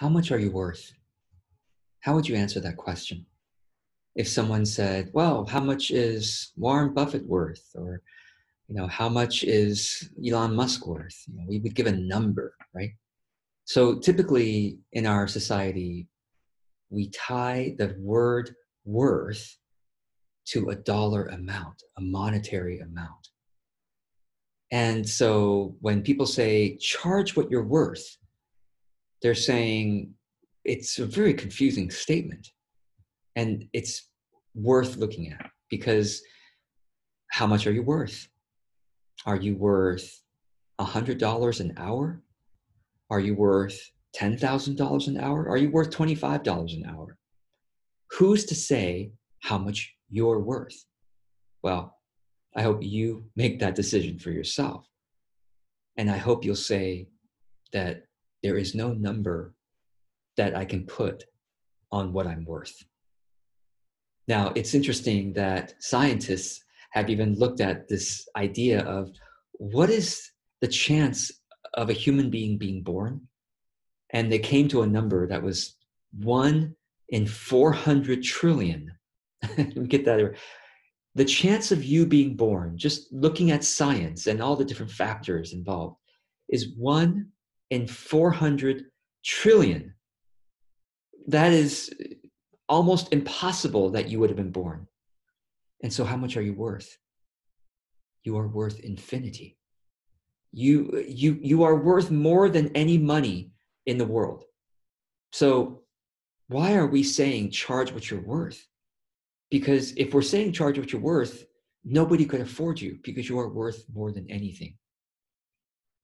how much are you worth? How would you answer that question? If someone said, well, how much is Warren Buffett worth? Or, you know, how much is Elon Musk worth? You know, we would give a number, right? So typically in our society, we tie the word worth to a dollar amount, a monetary amount. And so when people say charge what you're worth, they're saying it's a very confusing statement. And it's worth looking at because how much are you worth? Are you worth $100 an hour? Are you worth $10,000 an hour? Are you worth $25 an hour? Who's to say how much you're worth? Well, I hope you make that decision for yourself. And I hope you'll say that there is no number that I can put on what I'm worth. Now, it's interesting that scientists have even looked at this idea of what is the chance of a human being being born? And they came to a number that was one in 400 trillion. get that. The chance of you being born, just looking at science and all the different factors involved, is one in 400 trillion. That is almost impossible that you would have been born. And so, how much are you worth? You are worth infinity. You, you, you are worth more than any money in the world. So, why are we saying charge what you're worth? Because if we're saying charge what you're worth, nobody could afford you because you are worth more than anything.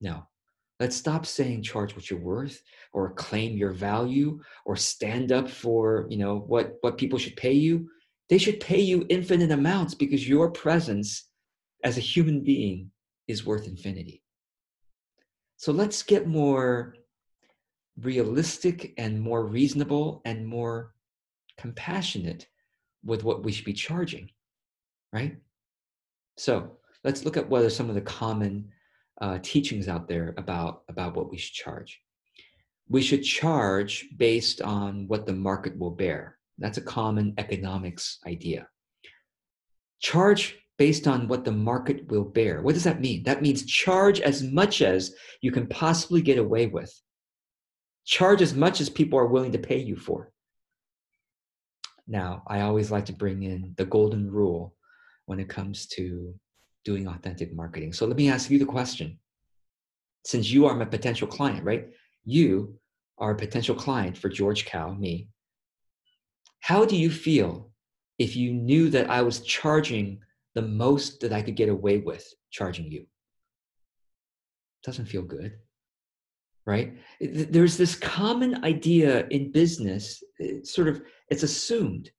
Now, let's stop saying charge what you're worth or claim your value or stand up for, you know, what what people should pay you. They should pay you infinite amounts because your presence as a human being is worth infinity. So let's get more realistic and more reasonable and more compassionate with what we should be charging, right? So let's look at what are some of the common uh, teachings out there about, about what we should charge. We should charge based on what the market will bear. That's a common economics idea. Charge based on what the market will bear. What does that mean? That means charge as much as you can possibly get away with. Charge as much as people are willing to pay you for. Now, I always like to bring in the golden rule when it comes to doing authentic marketing. So let me ask you the question. Since you are my potential client, right? You are a potential client for George Kao, me. How do you feel if you knew that I was charging the most that I could get away with charging you? Doesn't feel good right there's this common idea in business sort of it's assumed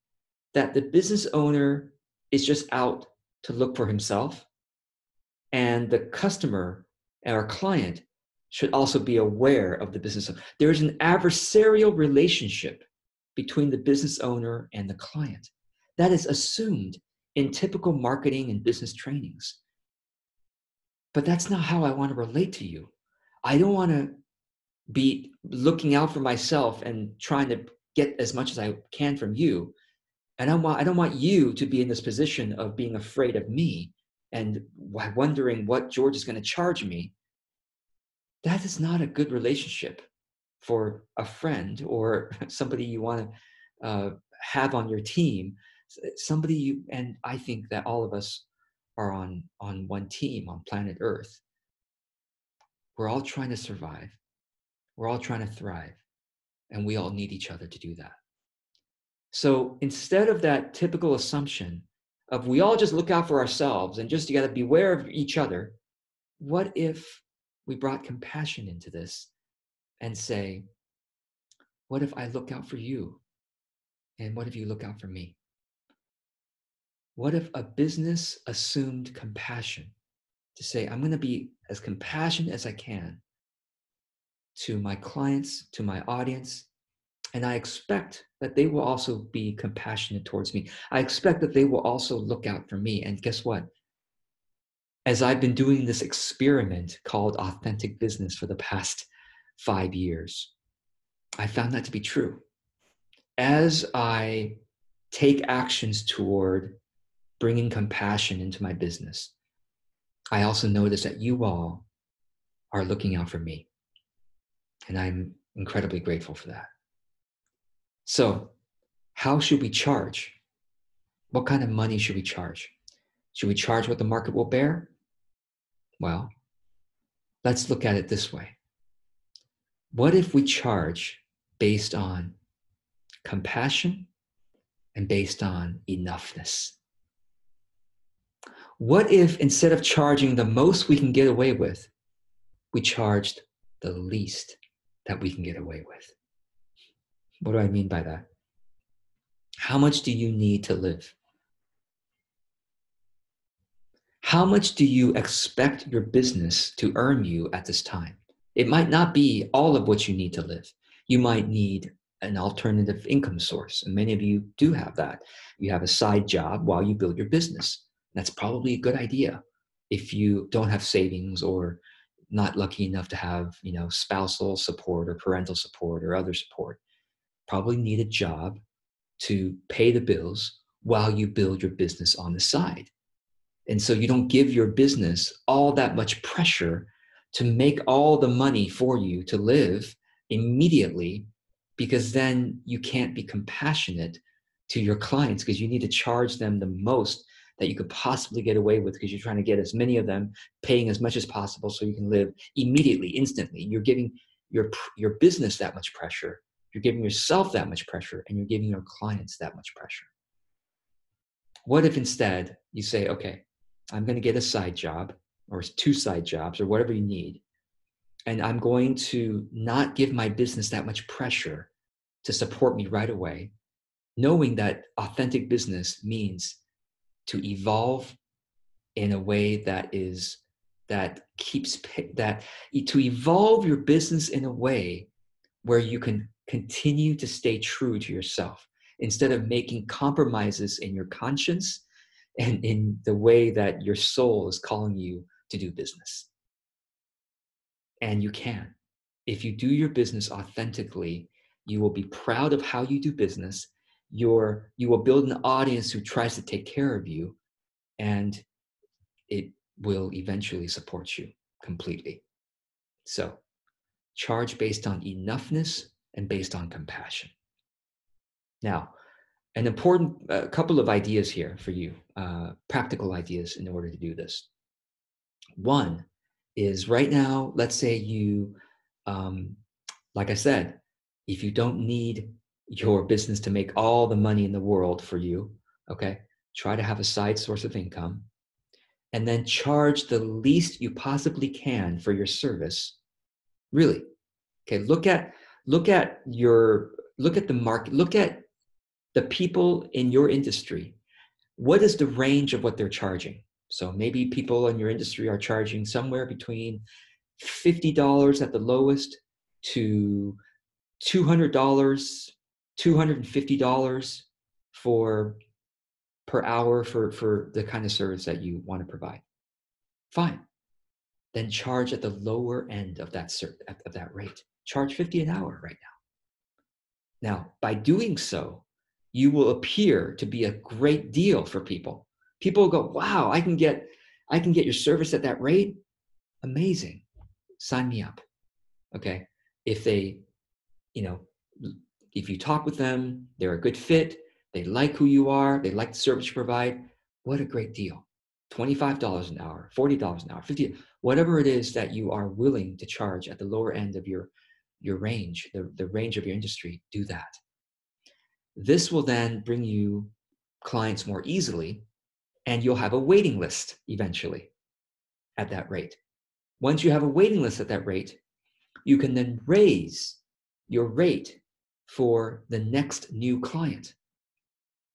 that the business owner is just out to look for himself and the customer our client should also be aware of the business. There's an adversarial relationship between the business owner and the client. That is assumed in typical marketing and business trainings. But that's not how i want to relate to you. I don't want to be looking out for myself and trying to get as much as I can from you. And I want I don't want you to be in this position of being afraid of me and wondering what George is going to charge me. That is not a good relationship for a friend or somebody you want to uh, have on your team. Somebody you and I think that all of us are on on one team on planet Earth. We're all trying to survive we're all trying to thrive, and we all need each other to do that. So instead of that typical assumption of we all just look out for ourselves and just you got to beware of each other, what if we brought compassion into this and say, what if I look out for you? And what if you look out for me? What if a business assumed compassion to say, I'm going to be as compassionate as I can to my clients, to my audience. And I expect that they will also be compassionate towards me. I expect that they will also look out for me. And guess what? As I've been doing this experiment called authentic business for the past five years, I found that to be true. As I take actions toward bringing compassion into my business, I also notice that you all are looking out for me. And I'm incredibly grateful for that. So, how should we charge? What kind of money should we charge? Should we charge what the market will bear? Well, let's look at it this way. What if we charge based on compassion and based on enoughness? What if instead of charging the most we can get away with, we charged the least that we can get away with? What do I mean by that? How much do you need to live? How much do you expect your business to earn you at this time? It might not be all of what you need to live. You might need an alternative income source, and many of you do have that. You have a side job while you build your business. That's probably a good idea if you don't have savings or not lucky enough to have, you know, spousal support or parental support or other support. Probably need a job to pay the bills while you build your business on the side. And so you don't give your business all that much pressure to make all the money for you to live immediately, because then you can't be compassionate to your clients because you need to charge them the most that you could possibly get away with because you're trying to get as many of them paying as much as possible so you can live immediately, instantly. You're giving your, your business that much pressure, you're giving yourself that much pressure, and you're giving your clients that much pressure. What if instead you say, okay, I'm going to get a side job or two side jobs or whatever you need. And I'm going to not give my business that much pressure to support me right away, knowing that authentic business means to evolve in a way that is that keeps that to evolve your business in a way where you can continue to stay true to yourself instead of making compromises in your conscience and in the way that your soul is calling you to do business. And you can. If you do your business authentically, you will be proud of how you do business. You're, you will build an audience who tries to take care of you, and it will eventually support you completely. So, charge based on enoughness and based on compassion. Now, an important uh, couple of ideas here for you, uh, practical ideas in order to do this. One is right now, let's say you, um, like I said, if you don't need your business to make all the money in the world for you, okay, try to have a side source of income and then charge the least you possibly can for your service. Really. Okay, look at look at your look at the market, look at the people in your industry, what is the range of what they're charging? So maybe people in your industry are charging somewhere between $50 at the lowest to $200, $250 for per hour for, for the kind of service that you want to provide. Fine. Then charge at the lower end of that, cert, of that rate. Charge 50 an hour right now. Now, by doing so, you will appear to be a great deal for people. People will go, wow, I can get I can get your service at that rate. Amazing. Sign me up. Okay. If they, you know, if you talk with them, they're a good fit, they like who you are, they like the service you provide, what a great deal. $25 an hour, $40 an hour, 50, whatever it is that you are willing to charge at the lower end of your your range, the, the range of your industry, do that. This will then bring you clients more easily, and you'll have a waiting list eventually at that rate. Once you have a waiting list at that rate, you can then raise your rate for the next new client.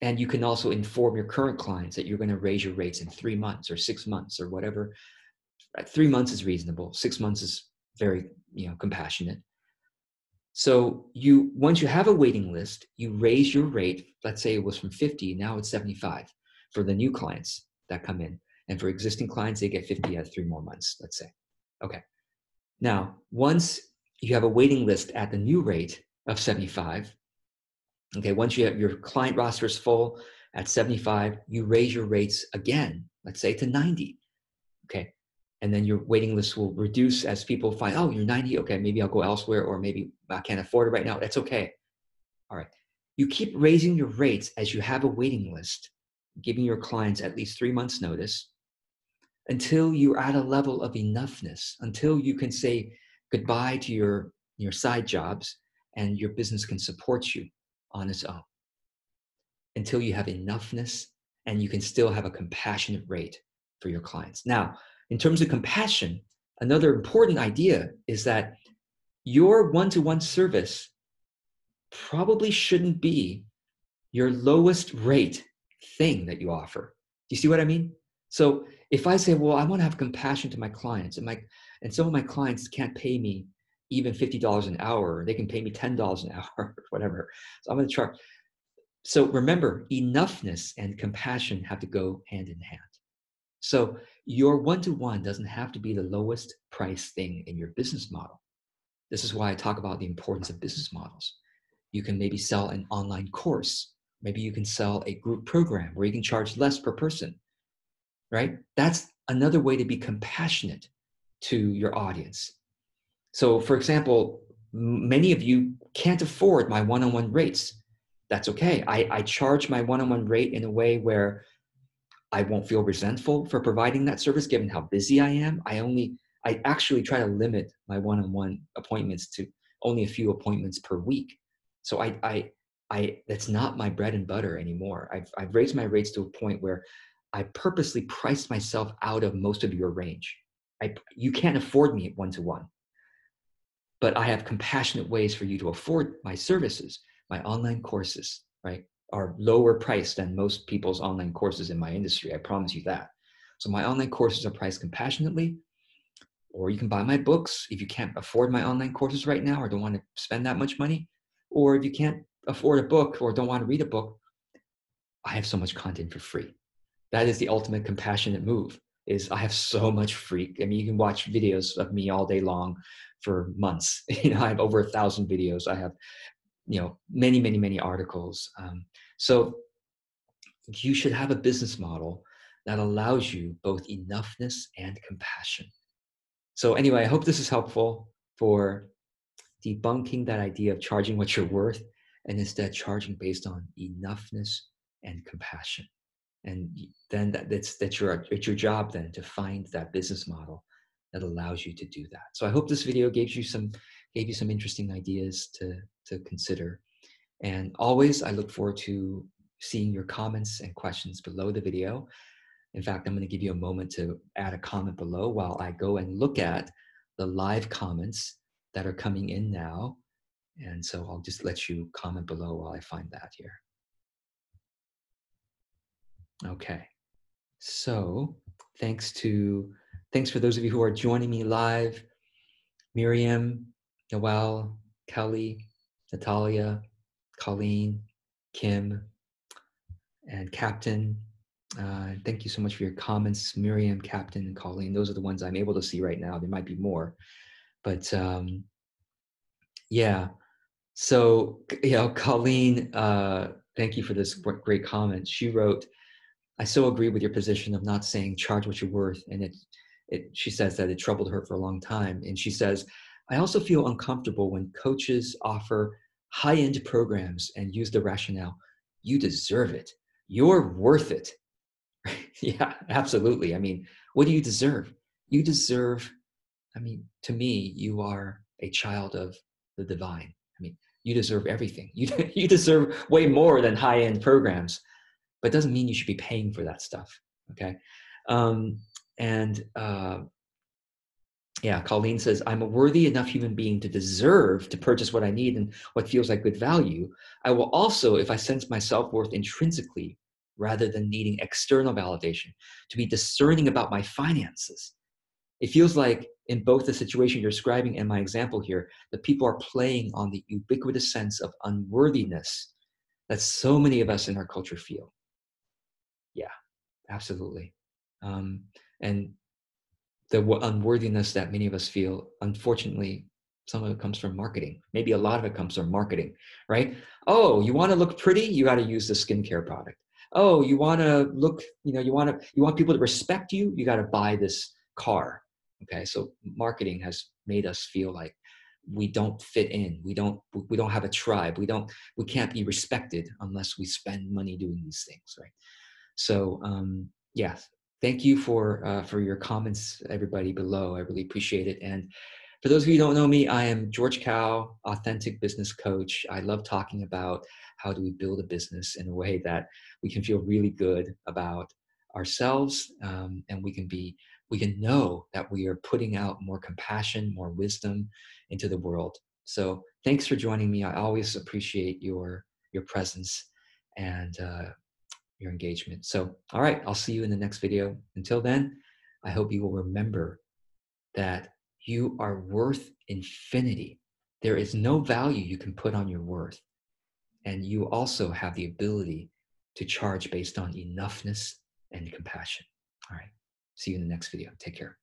And you can also inform your current clients that you're going to raise your rates in three months or six months or whatever. Three months is reasonable. Six months is very, you know, compassionate. So you once you have a waiting list, you raise your rate. Let's say it was from 50, now it's 75 for the new clients that come in. And for existing clients, they get 50 at three more months, let's say. Okay. Now, once you have a waiting list at the new rate, of 75. Okay, once you have your client roster is full at 75, you raise your rates again, let's say to 90. Okay, and then your waiting list will reduce as people find, oh, you're 90, okay, maybe I'll go elsewhere, or maybe I can't afford it right now. That's okay. All right. You keep raising your rates as you have a waiting list, giving your clients at least three months' notice until you're at a level of enoughness, until you can say goodbye to your, your side jobs and your business can support you on its own. Until you have enoughness and you can still have a compassionate rate for your clients. Now, in terms of compassion, another important idea is that your one to one service probably shouldn't be your lowest rate thing that you offer. Do you see what I mean? So if I say, well, I want to have compassion to my clients, and my and some of my clients can't pay me even fifty dollars an hour, they can pay me ten dollars an hour, whatever. So I'm going to charge. So remember, enoughness and compassion have to go hand in hand. So your one-to-one doesn't have to be the lowest price thing in your business model. This is why I talk about the importance of business models. You can maybe sell an online course. Maybe you can sell a group program where you can charge less per person right? That's another way to be compassionate to your audience. So, for example, many of you can't afford my one on one rates. That's okay. I, I charge my one on one rate in a way where I won't feel resentful for providing that service given how busy I am. I only, I actually try to limit my one on one appointments to only a few appointments per week. So I, I, I, that's not my bread and butter anymore. I've, I've raised my rates to a point where I purposely priced myself out of most of your range. I, you can't afford me one to one, but I have compassionate ways for you to afford my services. My online courses, right, are lower priced than most people's online courses in my industry. I promise you that. So my online courses are priced compassionately, or you can buy my books if you can't afford my online courses right now or don't want to spend that much money, or if you can't afford a book or don't want to read a book, I have so much content for free that is the ultimate compassionate move is i have so much freak i mean you can watch videos of me all day long for months you know i have over a thousand videos i have you know many many many articles um, so you should have a business model that allows you both enoughness and compassion. So anyway i hope this is helpful for debunking that idea of charging what you're worth and instead charging based on enoughness and compassion. And then that, that's that's your it's your job then to find that business model that allows you to do that. So i hope this video gave you some gave you some interesting ideas to to consider and always i look forward to seeing your comments and questions below the video in fact i'm going to give you a moment to add a comment below while i go and look at the live comments that are coming in now and so i'll just let you comment below while i find that here Okay. So thanks to thanks for those of you who are joining me live. Miriam, Noel, Kelly, Natalia, Colleen, Kim, and Captain. Uh, thank you so much for your comments, Miriam, Captain, and Colleen. Those are the ones I'm able to see right now. There might be more, but um, yeah. So you know, Colleen, uh, thank you for this great comment. She wrote, I so agree with your position of not saying charge what you're worth. And it, it, she says that it troubled her for a long time. And she says, I also feel uncomfortable when coaches offer high end programs and use the rationale, you deserve it. You're worth it. yeah, absolutely. I mean, what do you deserve? You deserve, I mean, to me, you are a child of the divine. I mean, you deserve everything. You, you deserve way more than high end programs but doesn't mean you should be paying for that stuff. Okay. Um, and uh, yeah, Colleen says, I'm a worthy enough human being to deserve to purchase what I need and what feels like good value. I will also, if I sense my self worth intrinsically rather than needing external validation, to be discerning about my finances. It feels like in both the situation you're describing and my example here, that people are playing on the ubiquitous sense of unworthiness that so many of us in our culture feel yeah absolutely um, and the unworthiness that many of us feel unfortunately some of it comes from marketing. Maybe a lot of it comes from marketing, right? Oh, you want to look pretty? You got to use the skincare product. Oh, you want to look, you know, you want to you want people to respect you, you got to buy this car. Okay? So marketing has made us feel like we don't fit in. We don't we don't have a tribe. We don't we can't be respected unless we spend money doing these things, right? So, um yes, thank you for uh, for your comments everybody below. I really appreciate it and for those of you who don't know me, I am George Kao, authentic business coach. I love talking about how do we build a business in a way that we can feel really good about ourselves um, and we can be we can know that we are putting out more compassion more wisdom into the world so thanks for joining me i always appreciate your your presence and uh, your engagement so all right i'll see you in the next video until then i hope you will remember that you are worth infinity. There is no value you can put on your worth. And you also have the ability to charge based on enoughness and compassion. All right. See you in the next video. Take care.